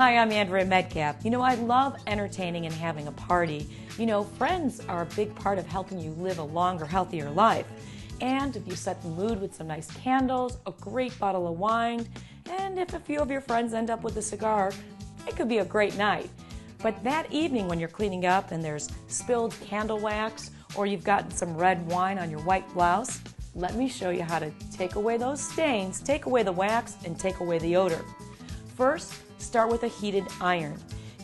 Hi, I'm Andrea Metcalf. You know, I love entertaining and having a party. You know, friends are a big part of helping you live a longer, healthier life. And if you set the mood with some nice candles, a great bottle of wine, and if a few of your friends end up with a cigar, it could be a great night. But that evening when you're cleaning up and there's spilled candle wax or you've gotten some red wine on your white blouse, let me show you how to take away those stains, take away the wax, and take away the odor. First, start with a heated iron.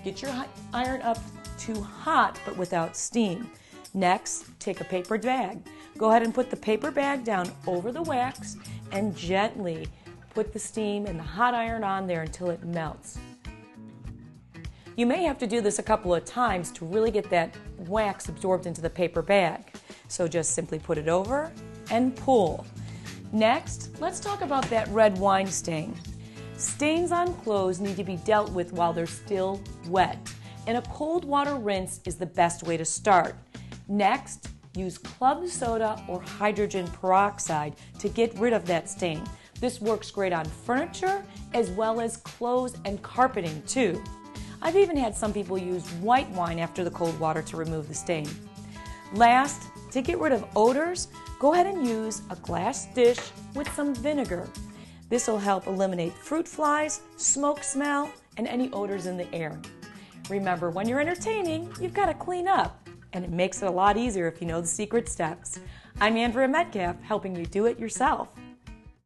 Get your iron up to hot but without steam. Next, take a paper bag. Go ahead and put the paper bag down over the wax and gently put the steam and the hot iron on there until it melts. You may have to do this a couple of times to really get that wax absorbed into the paper bag. So just simply put it over and pull. Next, let's talk about that red wine stain. Stains on clothes need to be dealt with while they're still wet, and a cold water rinse is the best way to start. Next, use club soda or hydrogen peroxide to get rid of that stain. This works great on furniture as well as clothes and carpeting too. I've even had some people use white wine after the cold water to remove the stain. Last, to get rid of odors, go ahead and use a glass dish with some vinegar. This will help eliminate fruit flies, smoke smell, and any odors in the air. Remember, when you're entertaining, you've got to clean up, and it makes it a lot easier if you know the secret steps. I'm Andrea Metcalf, helping you do it yourself.